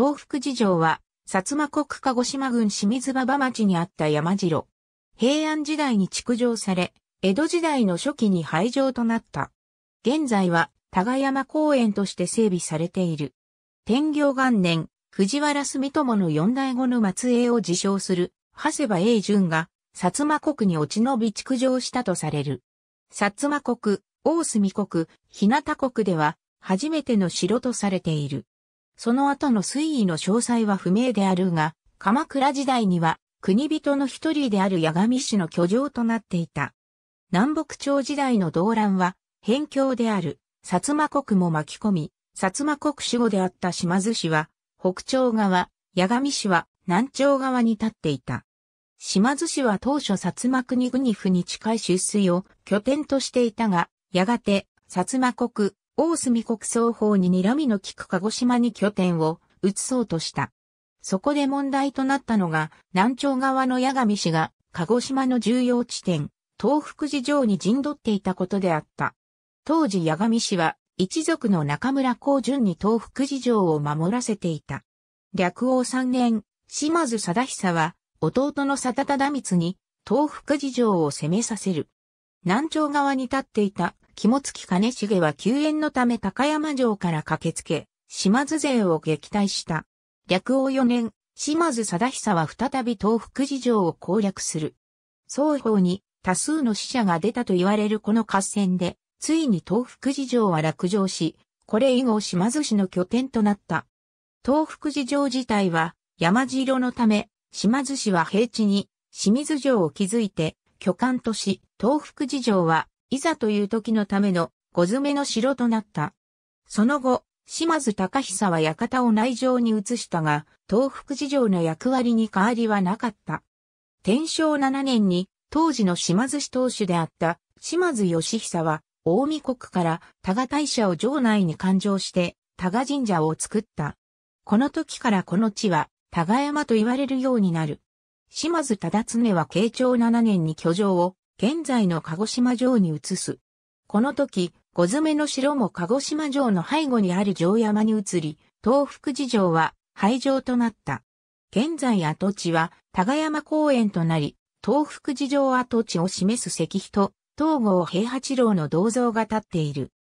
東福寺城は、薩摩国鹿児島郡清水馬場町にあった山城。平安時代に築城され、江戸時代の初期に廃城となった。現在は、多賀山公園として整備されている。天行元年、藤原住友の四代後の末裔を自称する、長谷場英順が、薩摩国に落ち延び築城したとされる。薩摩国、大隅国、日向国では、初めての城とされている。その後の推移の詳細は不明であるが、鎌倉時代には、国人の一人である八神氏の居城となっていた。南北朝時代の動乱は、辺境である、薩摩国も巻き込み、薩摩国守護であった島津氏は、北朝側、八神氏は南朝側に立っていた。島津氏は当初薩摩国国府に近い出水を拠点としていたが、やがて、薩摩国、大隅国双方に睨みの利く鹿児島に拠点を移そうとした。そこで問題となったのが、南朝側の八神氏が、鹿児島の重要地点、東福寺城に陣取っていたことであった。当時八神氏は、一族の中村光順に東福寺城を守らせていた。略王三年、島津貞久は、弟の佐田忠光に、東福寺城を攻めさせる。南朝側に立っていた、肝付金重は救援のため高山城から駆けつけ、島津勢を撃退した。略王四年、島津貞久は再び東福寺城を攻略する。双方に多数の死者が出たと言われるこの合戦で、ついに東福寺城は落城し、これ以後島津市の拠点となった。東福寺城自体は山城のため、島津市は平地に清水城を築いて、巨漢とし、東福寺城はいざという時のための小詰めの城となった。その後、島津隆久は館を内城に移したが、東福寺城の役割に変わりはなかった。天正7年に、当時の島津氏当主であった島津義久は、大見国から多賀大社を城内に勘定して、多賀神社を作った。この時からこの地は、多賀山と言われるようになる。島津忠常は慶長7年に居城を現在の鹿児島城に移す。この時、小詰の城も鹿児島城の背後にある城山に移り、東福寺城は廃城となった。現在跡地は多賀山公園となり、東福寺城跡地を示す石碑と東郷平八郎の銅像が立っている。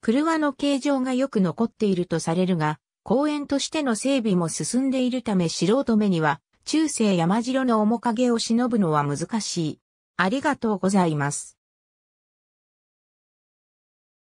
車の形状がよく残っているとされるが、公園としての整備も進んでいるため素人目には、中世山城の面影を忍ぶのは難しい。ありがとうございます。